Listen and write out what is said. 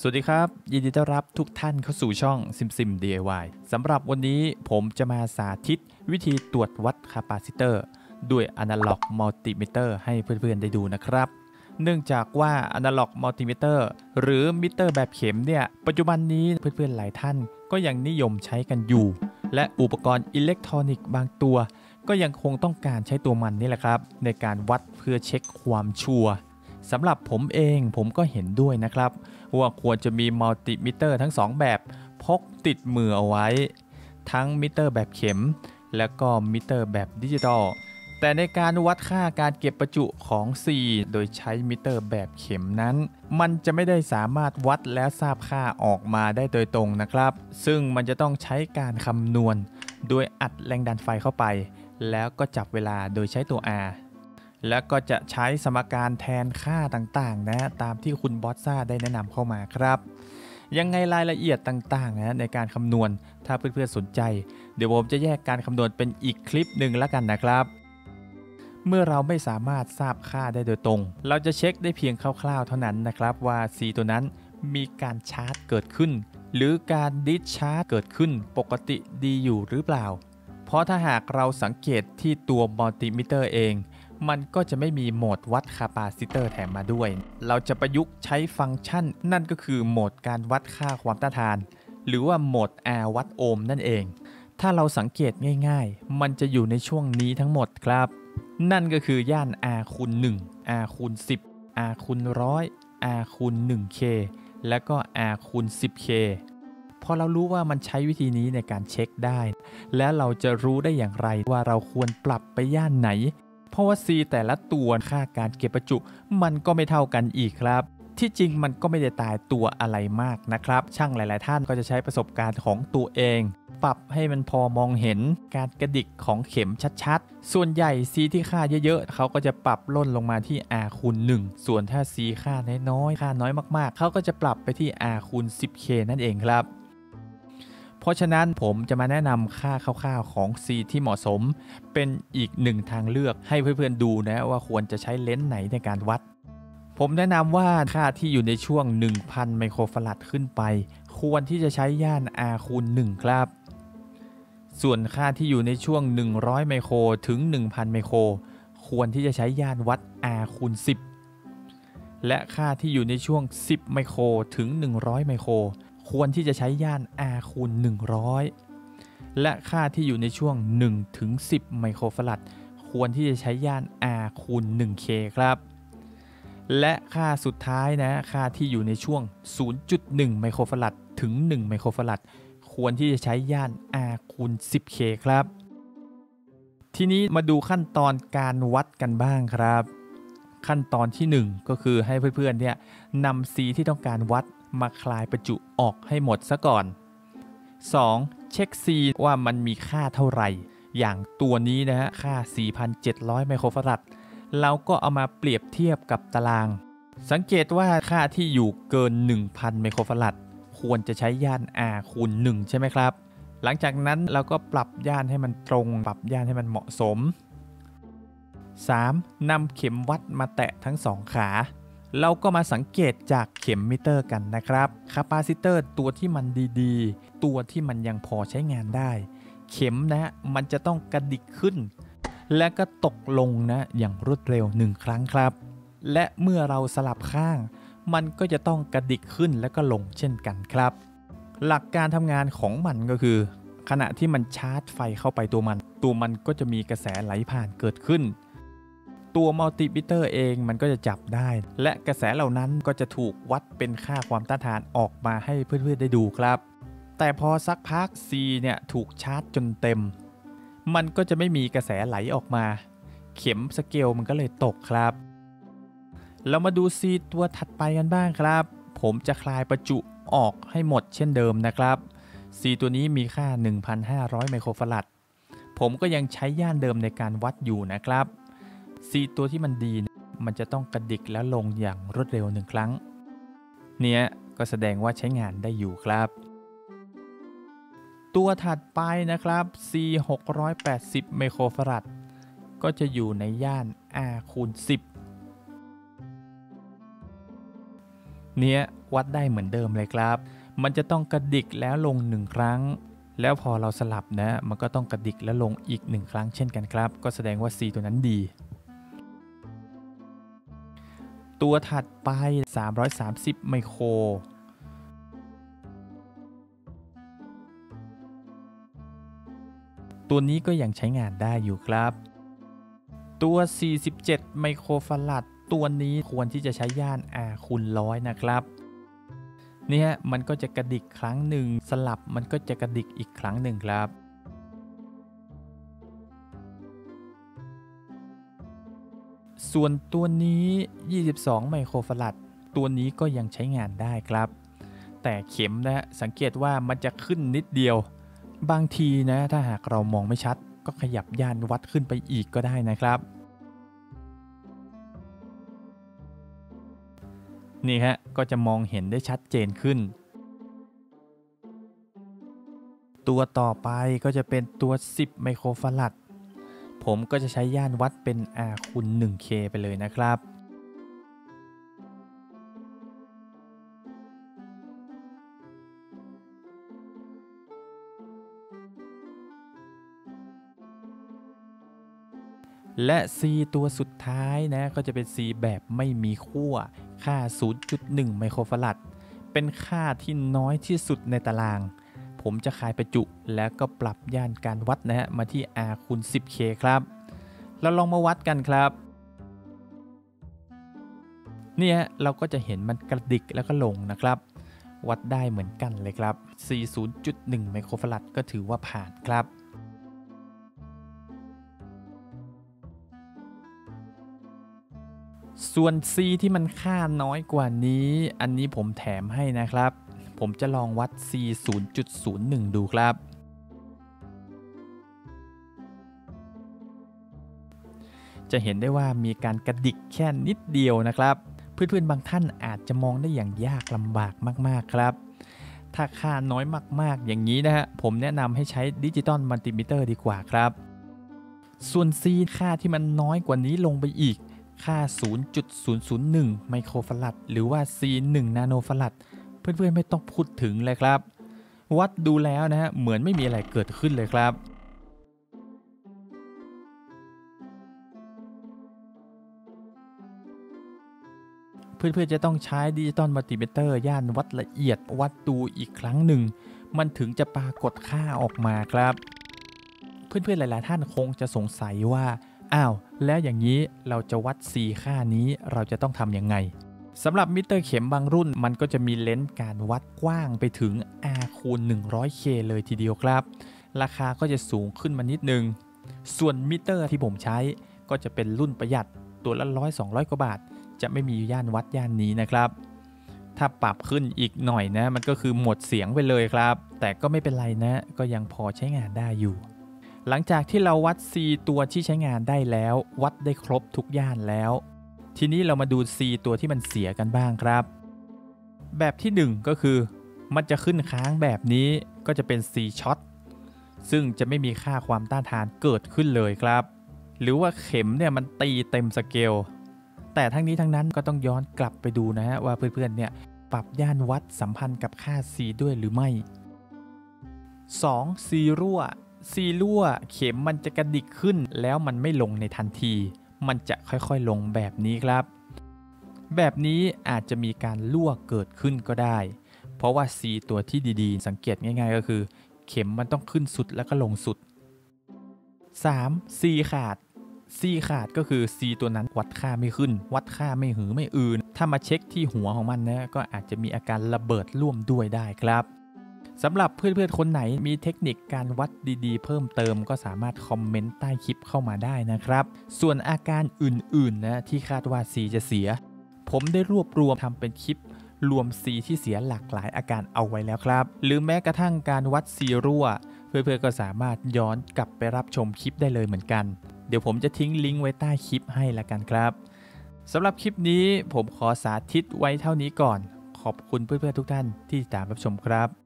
สวัสดีครับ ยินดีต้อนรับทุกท่านเข้าสู่ช่อง SimSim DIY สำหรับวันนี้ผมจะมาสาธิตวิธีตรวจวัดคาปาซิเตอร์ด้วย Analog Multimeter ให้เพื่อนๆได้ดูนะครับ เนื่องจากว่า Analog Multimeter หรือมิเตอร์แบบเข็มเนี่ย ปัจจุบันนี้เพื่อนๆหลายท่านก็ยังนิยมใช้กันอยู่ และอุปกรณ์อิเล็กทรอนิกส์บางตัว ก็ยังคงต้องการใช้ตัวมันนี่แหละครับ ในการวัดเพื่อเช็คความชัวร์ สำหรับผมเองผมก็เห็นด้วยนะครับ ว่าควรจะมีมัลติมิเตอร์ทั้ง 2 แบบพกติดมือเอาไว้ ทั้งมิเตอร์แบบเข็ม และก็มิเตอร์แบบดิจิตอลแต่ในการวัดค่าการเก็บประจุของ C โดยใช้มิเตอร์แบบเข็มนั้น มันจะไม่ได้สามารถวัดและทราบค่าออกมาได้โดยตรงนะครับ ซึ่งมันจะต้องใช้การคำนวณ โดยอัดแรงดันไฟเข้าไป แล้วก็จับเวลาโดยใช้ตัว R แล้วก็จะใช้สมการแทนค่าต่างๆ นะ ตามที่คุณบอสซ่าได้แนะนำเข้ามาครับยังไงรายละเอียดต่างๆนะในการคำนวณถ้าเพื่อนๆสนใจ เดี๋ยวผมจะแยกการคำนวณเป็นอีกคลิปหนึ่งแล้วกันนะครับ เมื่อเราไม่สามารถทราบค่าได้โดยตรง เราจะเช็คได้เพียงคร่าวๆ เท่านั้นนะครับว่า C ตัวนั้นมีการชาร์จเกิดขึ้น หรือการดิสชาร์จเกิดขึ้นปกติดีอยู่หรือเปล่า เพราะถ้าหากเราสังเกตที่ตัวมัลติมิเตอร์เอง มันก็จะไม่มีโหมดวัดคาปาซิเตอร์แถมมาด้วย เราจะประยุกต์ใช้ฟังก์ชัน นั่นก็คือโหมดการวัดค่าความต้านทาน หรือว่าโหมด R วัดโอห์มนั่นเอง ถ้าเราสังเกตง่ายๆ มันจะอยู่ในช่วงนี้ทั้งหมดครับ นั่นก็คือย่าน R คูณ1 R คูณ10 R คูณ100 R คูณ 1K และก็ R คูณ 10K พอเรารู้ว่ามันใช้วิธีนี้ในการเช็คได้ และเราจะรู้ได้อย่างไรว่าเราควรปรับไปย่านไหน เพราะว่า C แต่ละตัวค่าการเก็บประจุ มันก็ไม่เท่ากันอีกครับ ที่จริงมันก็ไม่ได้ตายตัวอะไรมากนะครับ ช่างหลาย ๆ ท่านก็จะใช้ประสบการณ์ของตัวเอง ปรับให้มันพอมองเห็นการกระดิกของเข็มชัด ๆ ส่วนใหญ่ C ที่ค่าเยอะ ๆ เขาก็จะปรับล่นลงมาที่ R คูณ1ส่วนถ้า C ค่าน้อยๆค่าน้อยมาก ๆ เขาก็จะปรับไปที่ R คูณ 10K นั่นเองครับ ราะฉะนั้นผมจะมาแนะนำค่าคร่าวๆของ C ที่เหมาะสม เป็นอีกหนึ่งทางเลือกให้เพื่อนๆดูนะว่าควรจะใช้เลนส์ไหนในการวัด ผมแนะนำว่าค่าที่อยู่ในช่วง 1,000 ไมโครฟาราดขึ้นไป ควรที่จะใช้ย่าน R คูณ1ครับ ส่วนค่าที่อยู่ในช่วง 100 ไมโครถึง 1,000 ไมโคร ควรที่จะใช้ย่านวัด R คูณ10และค่าที่อยู่ในช่วง 10 ไมโครถึง 100 ไมโคร ควรที่จะใช้ย่าน R คูณ 100 และค่าที่อยู่ในช่วง 1 ถึง 10 ไมโครฟาราดควรที่จะใช้ย่าน R คูณ 1K ครับ และค่าสุดท้ายนะค่าที่อยู่ในช่วง 0.1 ไมโครฟาราดถึง 1 ไมโครฟาราดควรที่จะใช้ย่าน R คูณ 10K ครับ ทีนี้มาดูขั้นตอนการวัดกันบ้างครับ ขั้นตอนที่ 1 ก็คือให้เพื่อนๆเนี่ยนำ C ที่ต้องการวัด มาคลายประจุออกให้หมดซะก่อน 2. เช็ค C ว่ามันมีค่าเท่าไหร่ อย่างตัวนี้นะฮะค่า 4,700 ไมโครฟาราดเราก็เอามาเปรียบเทียบกับตาราง สังเกตว่าค่าที่อยู่เกิน 1,000 ไมโครฟาราดควรจะใช้ย่าน R คูณ 1 ใช่ไหมครับ หลังจากนั้นเราก็ปรับย่านให้มันตรง ปรับย่านให้มันเหมาะสม 3. นำเข็มวัดมาแตะทั้งสองขา เราก็มาสังเกตจากเข็มมิเตอร์กันนะครับคาปาซิเตอร์ตัวที่มันดีๆ ตัวที่มันยังพอใช้งานได้ เข็มนะมันจะต้องกระดิกขึ้น และก็ตกลงนะอย่างรวดเร็วหนึ่งครั้งครับ และเมื่อเราสลับข้าง มันก็จะต้องกระดิกขึ้นและก็ลงเช่นกันครับ หลักการทำงานของมันก็คือ ขณะที่มันชาร์จไฟเข้าไปตัวมัน ตัวมันก็จะมีกระแสไหลผ่านเกิดขึ้น ตัวมัลติมิเตอร์เองมันก็จะจับได้ และกระแสเหล่านั้นก็จะถูกวัดเป็นค่าความต้านทานออกมาให้เพื่อนๆได้ดูครับ แต่พอสักพัก C เนี่ยถูกชาร์จจนเต็ม มันก็จะไม่มีกระแสไหลออกมา เข็มสเกลมันก็เลยตกครับ เรามาดู C ตัวถัดไปกันบ้างครับ ผมจะคลายประจุออกให้หมดเช่นเดิมนะครับ C ตัวนี้มีค่า 1,500 ไมโครฟาราดผมก็ยังใช้ย่านเดิมในการวัดอยู่นะครับ ซีตัวที่มันดี มันจะต้องกระดิกแล้วลงอย่างรวดเร็วหนึ่งครั้ง เนี้ยก็แสดงว่าใช้งานได้อยู่ครับ ตัวถัดไปนะครับ C 680ไมโครฟาราดก็จะอยู่ในย่าน R คูณ10 เนี้ยวัดได้เหมือนเดิมเลยครับ มันจะต้องกระดิกแล้วลงหนึ่งครั้งแล้วพอเราสลับนะ มันก็ต้องกระดิกแล้วลงอีกหนึ่งครั้งเช่นกันครับ ก็แสดงว่า C ตัวนั้นดี ตัวถัดไป 330 ไมโคร ตัวนี้ก็ยังใช้งานได้อยู่ครับ ตัว 47 ไมโครฟาราดตัวนี้ควรที่จะใช้ย่าน R คูณร้อยนะครับ เนี่ยมันก็จะกระดิกครั้งหนึ่งสลับมันก็จะกระดิกอีกครั้งหนึ่งครับ ส่วนตัวนี้ 22 ไมโครฟาราดตัวนี้ก็ยังใช้งานได้ครับ แต่เข็มนะสังเกตว่ามันจะขึ้นนิดเดียว บางทีนะถ้าหากเรามองไม่ชัด ก็ขยับย่านวัดขึ้นไปอีกก็ได้นะครับนี่ฮะก็จะมองเห็นได้ชัดเจนขึ้น ตัวต่อไปก็จะเป็นตัว 10 ไมโครฟาราด ผมก็จะใช้ย่านวัดเป็น R คูณ 1K ไปเลยนะครับ และ C ตัวสุดท้ายนะ ก็จะเป็น C แบบไม่มีขั้ว ค่า 0.1 ไมโครฟาราดเป็นค่าที่น้อยที่สุดในตาราง ผมจะคายประจุ แล้วก็ปรับย่านการวัดนะฮะมาที่ R คูณ 10K ครับ เราลองมาวัดกันครับเนี่ยเราก็จะเห็นมันกระดิกแล้วก็ลงนะครับ วัดได้เหมือนกันเลยครับ 40.1 ไมโครฟาราดก็ถือว่าผ่านครับส่วน C ที่มันค่าน้อยกว่านี้ อันนี้ผมแถมให้นะครับ ผมจะลองวัด C 0.01 ดูครับ จะเห็นได้ว่ามีการกระดิกแค่นิดเดียวนะครับ เพื่อนๆบางท่านอาจจะมองได้อย่างยากลำบากมากๆครับ ถ้าค่าน้อยมากๆ อย่างนี้นะฮะ ผมแนะนำให้ใช้ดิจิตอลมัลติมิเตอร์ดีกว่าครับ ส่วน C ค่าที่มันน้อยกว่านี้ลงไปอีกค่า 0.001 ไมโครฟาราดหรือว่า C 1 นาโนฟาราด เพื่อนๆไม่ต้องพูดถึงเลยครับ วัดดูแล้วนะฮะเหมือนไม่มีอะไรเกิดขึ้นเลยครับเพื่อนๆจะต้องใช้ดิจิตอลมัลติเมเตอร์ ย่านวัดละเอียดวัดดูอีกครั้งหนึ่ง มันถึงจะปรากฏค่าออกมาครับ เพื่อนๆหลาย ๆ ท่านคงจะสงสัยว่า อ้าว แล้วอย่างนี้เราจะวัด C ค่านี้เราจะต้องทำยังไง สำหรับมิเตอร์เข็มบางรุ่น มันก็จะมีเลนส์การวัดกว้างไปถึง R คูณ 100K เลยทีเดียวครับ ราคาก็จะสูงขึ้นมานิดนึง ส่วนมิเตอร์ที่ผมใช้ก็จะเป็นรุ่นประหยัดตัวละร้อยสองกว่าบาท จะไม่มีย่านวัดย่านนี้นะครับ ถ้าปรับขึ้นอีกหน่อยนะ มันก็คือหมดเสียงไปเลยครับ แต่ก็ไม่เป็นไรนะ ก็ยังพอใช้งานได้อยู่ หลังจากที่เราวัด C ตัวที่ใช้งานได้แล้ว วัดได้ครบทุกย่านแล้ว ทีนี้เรามาดู C ตัวที่มันเสียกันบ้างครับ แบบที่ 1 ก็คือมันจะขึ้นค้างแบบนี้ก็จะเป็น C ช็อตซึ่งจะไม่มีค่าความต้านทานเกิดขึ้นเลยครับ หรือว่าเข็มเนี่ยมันตีเต็มสเกล แต่ทั้งนี้ทั้งนั้นก็ต้องย้อนกลับไปดูนะฮะว่าเพื่อนๆเนี่ยปรับย่านวัดสัมพันธ์กับค่า C ด้วยหรือไม่ 2. C รั่ว C รั่วเข็มมันจะกระดิกขึ้นแล้วมันไม่ลงในทันที มันจะค่อยๆลงแบบนี้ครับ แบบนี้อาจจะมีการรั่วเกิดขึ้นก็ได้ เพราะว่า C ตัวที่ดีๆ สังเกตง่ายๆ ก็คือ เข็มมันต้องขึ้นสุดแล้วก็ลงสุด 3. C ขาด C ขาดก็คือ C ตัวนั้นวัดค่าไม่ขึ้น วัดค่าไม่หือไม่อื่น ถ้ามาเช็คที่หัวของมันนะก็อาจจะมีอาการระเบิดร่วมด้วยได้ครับ สำหรับเพื่อนๆ คนไหนมีเทคนิคการวัดดีๆ เพิ่มเติมก็สามารถคอมเมนต์ใต้คลิปเข้ามาได้นะครับ ส่วนอาการอื่นๆนะที่คาดว่า C จะเสีย ผมได้รวบรวมทำเป็นคลิปรวม C ที่เสียหลากหลายอาการเอาไว้แล้วครับ หรือแม้กระทั่งการวัด C รั่ว เพื่อนๆ ก็สามารถย้อนกลับไปรับชมคลิปได้เลยเหมือนกัน เดี๋ยวผมจะทิ้งลิงก์ไว้ใต้คลิปให้ละกันครับสำหรับคลิปนี้ผมขอสาธิตไว้เท่านี้ก่อน ขอบคุณเพื่อนๆทุกท่านที่ติดตามรับชมครับ